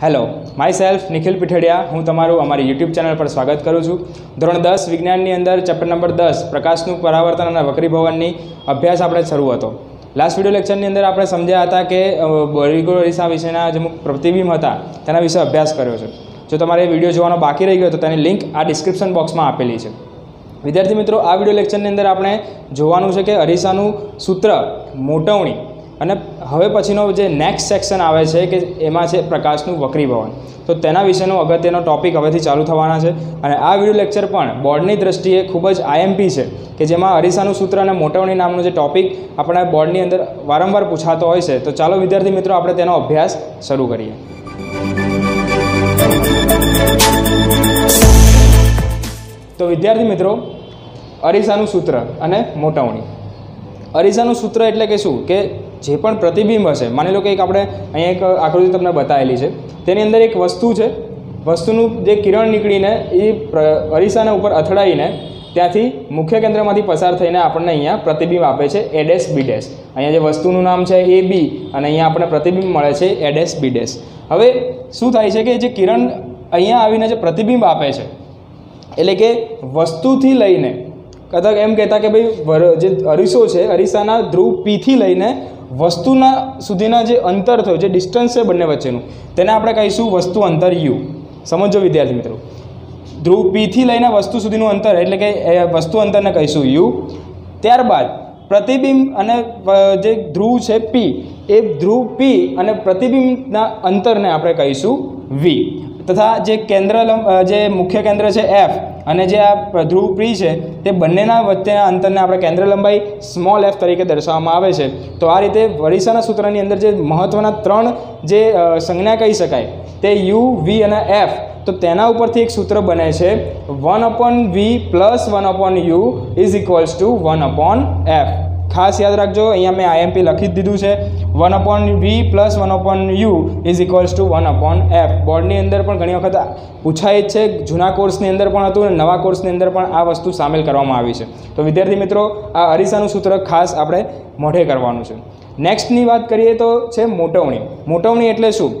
Hello myself Nikhil Pithadiya હું તમારું અમારી યુટ્યુબ ચેનલ પર સ્વાગત કરું છું. ધોરણ દસ, વિજ્ઞાનની અંદર ચેપ્ટર નંબર દસ, પ્રકાશનું પરાવર્તન અને વક્રીભવનની અભ્યાસ આપણે શરૂ હતો. લાસ્ટ વીડિયો લેક્ચરની અંદર આપણે સમજ્યા હતા કે બોરીગો ઓરિસ્સા વિશેના જે અમુક પ્રતિબિંબ હતા, તેના વિશે અભ્યાસ કર્યો છે. જો તમારે વીડિયો જોવાનો બાકી રહી ગયો તો તેની લિંક આ ડિસ્ક્રિપ્શન બોક્સમાં આપેલી છે. વિદ્યાર્થી મિત્રો, આ વીડિયો લેક્ચરની અંદર આપણે જોવાનું છે કે અરીસાનું સૂત્ર, મોટવણી અને હવે પછીનો જે નેક્સ્ટ સેક્શન આવે છે કે એમાં છે પ્રકાશનું વક્રીભવન. તો તેના વિશેનો અગત્યનો ટોપિક હવેથી ચાલુ થવાના છે અને આ વીડિયો લેક્ચર પણ બોર્ડની દ્રષ્ટિએ ખૂબ જ આઈએમપી છે કે જેમાં અરીસાનું સૂત્ર અને મોટવણી નામનો જે ટોપિક આપણા બોર્ડની અંદર વારંવાર પૂછાતો હોય છે. તો ચાલો વિદ્યાર્થી મિત્રો આપણે તેનો અભ્યાસ શરૂ કરીએ. તો વિદ્યાર્થી મિત્રો, અરીસાનું સૂત્ર અને મોટવણી. અરીસાનું સૂત્ર એટલે કે શું? કે જે પણ પ્રતિબિંબ હશે, માની લો કે એક આપણે અહીંયા એક આકૃતિ તમને બતાવેલી છે, તેની અંદર એક વસ્તુ છે, વસ્તુનું જે કિરણ નીકળીને એ અરીસાના ઉપર અથડાઈને ત્યાંથી મુખ્ય કેન્દ્રમાંથી પસાર થઈને આપણને અહીંયા પ્રતિબિંબ આપે છે એડેસ બીડેસ અહીંયા જે વસ્તુનું નામ છે એ બી અને અહીંયા આપણને પ્રતિબિંબ મળે છે એડેસ બીડેસ હવે શું થાય છે કે જે કિરણ અહીંયા આવીને જે પ્રતિબિંબ આપે છે, એટલે કે વસ્તુથી લઈને, કદાચ એમ કહેતા કે ભાઈ જે અરીસો છે, અરીસાના ધ્રુવ પીથી લઈને વસ્તુના સુધીના જે અંતર થયું, જે ડિસ્ટન્સ છે બંને વચ્ચેનું, તેને આપણે કહીશું વસ્તુ અંતર યુ સમજો વિદ્યાર્થી મિત્રો. ધ્રુવ પીથી લઈને વસ્તુ સુધીનું અંતર, એટલે કે વસ્તુ અંતરને કહીશું યુ ત્યારબાદ પ્રતિબિંબ અને જે ધ્રુવ છે પી એ ધ્રુવ પી અને પ્રતિબિંબના અંતરને આપણે કહીશું વી તથા જે કેન્દ્ર જે મુખ્ય કેન્દ્ર છે એફ અને જે આ ધ્રુવ પ્રી છે, તે બંનેના વચ્ચેના અંતરને આપણે કેન્દ્ર લંબાઈ સ્મોલ એફ તરીકે દર્શાવવામાં આવે છે. તો આ રીતે વરિસાના સૂત્રની અંદર જે મહત્ત્વના ત્રણ જે સંજ્ઞા કહી શકાય, તે યુ વી અને એફ તો તેના ઉપરથી એક સૂત્ર બને છે one upon v plus one upon u is equals to one upon f ખાસ યાદ રાખજો, અહીંયા મેં આઈએમપી લખી જ દીધું છે. One upon v plus one upon u is equals to one upon f બોર્ડની અંદર પણ ઘણી વખત પૂછાય છે, જૂના કોર્સની અંદર પણ હતું અને નવા કોર્સની અંદર પણ આ વસ્તુ સામેલ કરવામાં આવી છે. તો વિદ્યાર્થી મિત્રો, આ અરીસાનું સૂત્ર ખાસ આપણે મોઢે કરવાનું છે. નેક્સ્ટની વાત કરીએ તો છે મોટવણી. મોટવણી એટલે શું?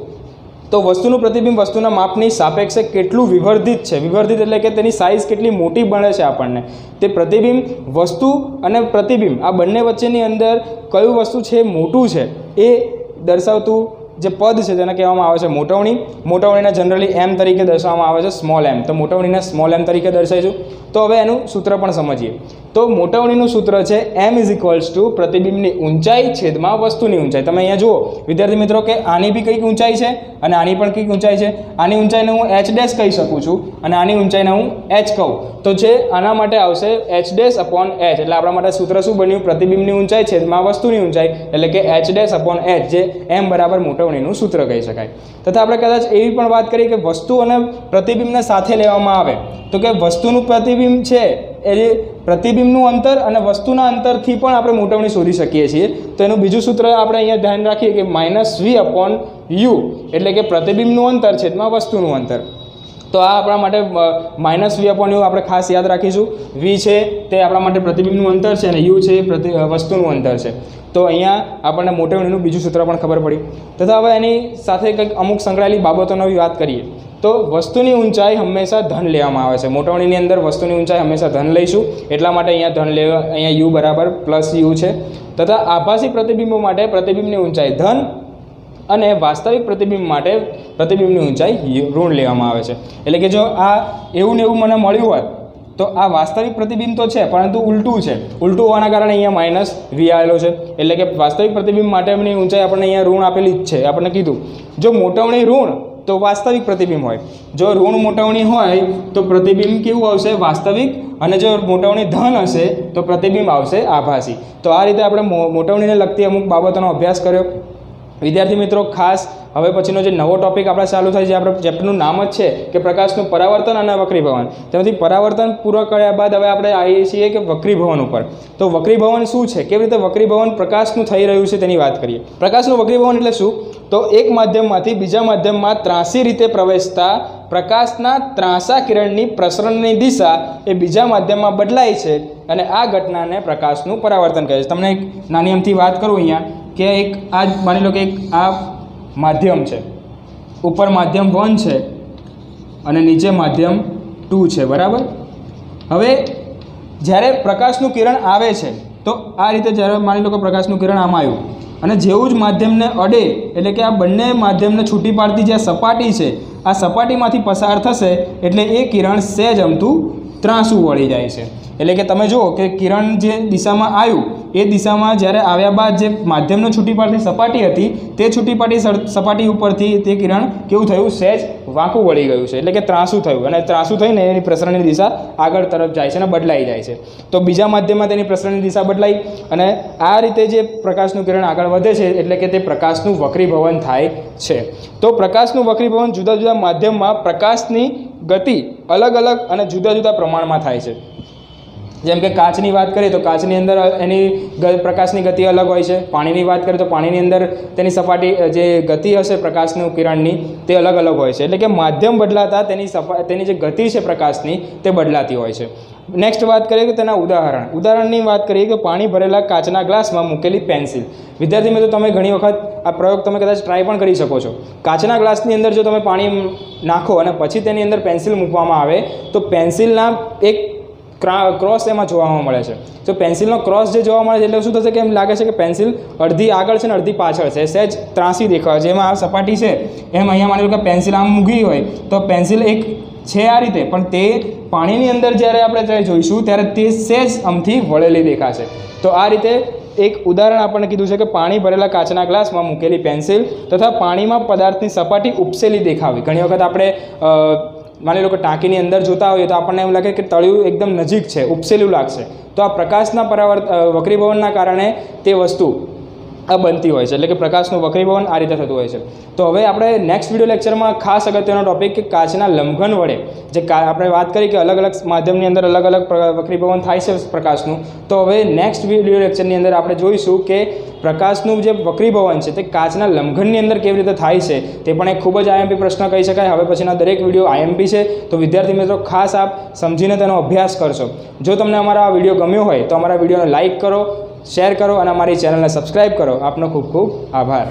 તો વસ્તુનું પ્રતિબિંબ વસ્તુના માપની સાપેક્ષે કેટલું વિવર્ધિત છે? વિવર્ધિત એટલે કે તેની સાઇઝ કેટલી મોટી બને છે આપણને? તે પ્રતિબિંબ, વસ્તુ અને પ્રતિબિંબ આ બંને વચ્ચેની અંદર કયું વસ્તુ છે? મોટું છે. એ દર્શાવતું જે પદ છે તેને કહેવામાં આવે છે મોટવણી. મોટવણીને જનરલી એમ તરીકે દર્શાવવામાં આવે છે સ્મોલ એમ તો મોટવણીને સ્મોલ એમ તરીકે દર્શાવીશું. તો હવે એનું સૂત્ર પણ સમજીએ. તો મોટવણીનું સૂત્ર છે એમ ઇઝ ઇક્વલ્સ ટુ પ્રતિબિંબની ઊંચાઈ છેદમાં વસ્તુની ઊંચાઈ. તમે અહીંયા જુઓ, વિદ્યાર્થી મિત્રો, કે આની બી કંઈક ઊંચાઈ છે અને આની પણ કંઈક ઊંચાઈ છે. આની ઊંચાઈને હું એચ ડેશ કહી શકું છું અને આની ઊંચાઈને હું એચ કહું. તો જે આના માટે આવશે એચ ડેશ અપોન એચ એટલે આપણા માટે સૂત્ર શું બન્યું? પ્રતિબિંબની ઊંચાઈ છેદમાં વસ્તુની ઊંચાઈ. એટલે કે એચ ડેશ અપોન એચ જે એમ બરાબર મોટવણીનું સૂત્ર કહી શકાય. તથા આપણે કદાચ એવી પણ વાત કરીએ કે વસ્તુ અને પ્રતિબિંબને સાથે લેવામાં આવે. તો કે વસ્તુનું પ્રતિબિંબ છે એ પ્રતિબિંબનું અંતર અને વસ્તુના અંતરથી પણ આપણે મોટવણી શોધી શકીએ છીએ. તો એનું બીજું સૂત્ર આપણે અહીંયા ધ્યાન રાખીએ કે માઇનસ વી અપોન યુ, એટલે કે પ્રતિબિંબનું અંતર છેદમાં વસ્તુનું અંતર. તો આ આપણા માટે માઇનસ વી અપોન યુ આપણે ખાસ યાદ રાખીશું. વી છે તે આપણા માટે પ્રતિબિંબનું અંતર છે અને યુ છે એ પ્રતિ વસ્તુનું અંતર છે. તો અહીંયા આપણને મોટવણીનું બીજું સૂત્ર પણ ખબર પડી. તથા હવે એની સાથે કંઈક અમુક સંકળાયેલી બાબતોનો વાત કરીએ. તો વસ્તુની ઊંચાઈ હંમેશા ધન લેવામાં આવે છે. મોટવણીની અંદર વસ્તુની ઊંચાઈ હંમેશા ધન લઈશું. એટલા માટે અહીંયા ધન લેવા, અહીંયા યુ બરાબર પ્લસ યુ છે. તથા આભાસી પ્રતિબિંબો માટે પ્રતિબિંબની ઊંચાઈ ધન અને વાસ્તવિક પ્રતિબિંબ માટે પ્રતિબિંબની ઊંચાઈ ઋણ લેવામાં આવે છે. એટલે કે જો આ એવું ને એવું મને મળ્યું હોત તો આ વાસ્તવિક પ્રતિબિંબ તો છે, પરંતુ ઉલટું છે. ઉલટું હોવાના કારણે અહીંયા માઇનસ વી આવેલો છે. એટલે કે વાસ્તવિક પ્રતિબિંબ માટેની ઊંચાઈ આપણને અહીંયા ઋણ આપેલી જ છે, આપણને કીધું. જો મોટવણી ઋણ, તો વાસ્તવિક પ્રતિબિંબ હોય. જો ઋણ મોટવણી હોય, તો પ્રતિબિંબ કેવું આવશે? વાસ્તવિક. અને જો મોટવણી ધન હશે, તો પ્રતિબિંબ આવશે આભાસી. તો આ રીતે આપણે મોટવણીને લગતી અમુક બાબતોનો અભ્યાસ કર્યો. વિદ્યાર્થી મિત્રો, ખાસ હવે પછીનો જે નવો ટોપિક આપણે ચાલુ થાય છે આપણે ચેપ્ટરનું નામ જ છે કે પ્રકાશનું પરાવર્તન અને વક્રીભવન તેમાંથી પરાવર્તન પૂર્ણ કર્યા બાદ હવે આપણે આવીએ છીએ કે વક્રીભવન ઉપર. તો વક્રીભવન શું છે? કેવી રીતે વક્રીભવન પ્રકાશનું થઈ રહ્યું છે તેની વાત કરીએ. પ્રકાશનું વક્રીભવન એટલે શું? તો એક માધ્યમમાંથી બીજા માધ્યમમાં ત્રાસી રીતે પ્રવેશતા પ્રકાશના ત્રાંસા કિરણની પ્રસરણની દિશા એ બીજા માધ્યમમાં બદલાય છે અને આ ઘટનાને પ્રકાશનું પરાવર્તન કહે છે. તમને એક નાની અમથી વાત કરું અહીંયા, કે એક આ માની લો કે એક આ માધ્યમ છે. ઉપર માધ્યમ વન છે અને નીચે માધ્યમ ટુ છે, બરાબર? હવે જ્યારે પ્રકાશનું કિરણ આવે છે, તો આ રીતે જ્યારે માની લો કે પ્રકાશનું કિરણ આમાં આવ્યું, અને જેવું જ માધ્યમને અડે, એટલે કે આ બંને માધ્યમને છૂટી પાડતી જે સપાટી છે, આ સપાટીમાંથી પસાર થશે, એટલે એ કિરણ સહેજ અમથું ત્રાસું વળી જાય છે. એટલે કે તમે જુઓ કે કિરણ જે દિશામાં આવ્યું એ દિશામાં જ્યારે આવ્યા બાદ જે માધ્યમનો છૂટી પાડતી સપાટી હતી, તે છૂટી પાડતી સપાટી ઉપરથી તે કિરણ કેવું થયું? સહેજ વાંકું વળી ગયું છે. એટલે કે ત્રાસું થયું અને ત્રાસું થઈને એની પ્રસરણની દિશા આગળ તરફ જાય છે અને બદલાઈ જાય છે. તો બીજા માધ્યમમાં તેની પ્રસરણની દિશા બદલાઈ અને આ રીતે જે પ્રકાશનું કિરણ આગળ વધે છે, એટલે કે તે પ્રકાશનું વક્રીભવન થાય છે. તો પ્રકાશનું વક્રીભવન જુદા જુદા માધ્યમમાં પ્રકાશની ગતિ અલગ અલગ અને જુદા જુદા પ્રમાણમાં થાય છે. જેમ કે કાચની વાત કરીએ તો કાચની અંદર એની પ્રકાશની ગતિ અલગ હોય છે. પાણીની વાત કરીએ તો પાણીની અંદર તેની સપાટી જે ગતિ હશે પ્રકાશનું, કિરણની, તે અલગ અલગ હોય છે. એટલે કે માધ્યમ બદલાતા તેની સપા, તેની જે ગતિ છે પ્રકાશની, તે બદલાતી હોય છે. નેક્સ્ટ વાત કરીએ કે તેના ઉદાહરણ. ઉદાહરણની વાત કરીએ કે પાણી ભરેલા કાચના ગ્લાસમાં મૂકેલી પેન્સિલ. વિદ્યાર્થી મિત્રો, તમે ઘણી વખત આ પ્રયોગ તમે કદાચ ટ્રાય પણ કરી શકો છો. કાચના ગ્લાસની અંદર જો તમે પાણી નાખો અને પછી તેની અંદર પેન્સિલ મૂકવામાં આવે, તો પેન્સિલના એક ક્રોસ એમાં જોવામાં મળે છે. તો પેન્સિલનો ક્રોસ જે જોવા મળે છે એટલે શું થશે કે એમ લાગે છે કે પેન્સિલ અડધી આગળ છે ને અડધી પાછળ છે. સહેજ ત્રાસી દેખાય છે. જેમાં આ સપાટી છે, એમ અહીંયા માની લો કે પેન્સિલ આમ મૂકી હોય, તો પેન્સિલ એક છે આ રીતે. પણ તે પાણીની અંદર જ્યારે આપણે જોઈશું, ત્યારે તે સહેજ અમથી વળેલી દેખાશે. તો આ રીતે એક ઉદાહરણ આપણને કીધું છે કે પાણી ભરેલા કાચના ગ્લાસમાં મૂકેલી પેન્સિલ તથા પાણીમાં પદાર્થની સપાટી ઉપસેલી દેખાવી. ઘણી વખત આપણે માની લો કે ટાંકીની અંદર જોતા હોઈએ તો આપણને એમ લાગે કે તળિયું એકદમ નજીક છે, ઉપસેલું લાગશે. તો આ પ્રકાશના પરાવર્ત વક્રીભવનના કારણે તે વસ્તુ આ બનતી હોય છે. એટલે કે પ્રકાશનું વક્રીભવન આ રીતે થતું હોય છે. તો હવે આપણે નેક્સ્ટ વીડિયો લેક્ચરમાં ખાસ અગત્યનો ટોપિક કે કાચના લંઘન વડે, જે આપણે વાત કરી કે અલગ અલગ માધ્યમની અંદર અલગ અલગ વક્રીભવન થાય છે પ્રકાશનું. તો હવે નેક્સ્ટ વીડિયો લેક્ચરની અંદર આપણે જોઈશું કે પ્રકાશનું જે વક્રીભવન છે તે કાચના લંઘનની અંદર કેવી રીતે થાય છે, તે પણ એક ખૂબ જ આઈએમપી પ્રશ્ન કહી શકાય. હવે પછીના દરેક વીડિયો આઈએમપી છે. તો વિદ્યાર્થી મિત્રો, ખાસ આપ સમજીને તેનો અભ્યાસ કરશો. જો તમને અમારા આ વીડિયો ગમ્યો હોય, તો અમારા વિડીયોને લાઇક કરો શેર કરો અને અમારી ચેનલને સબસ્ક્રાઈબ કરો. આપનો ખૂબ ખૂબ આભાર.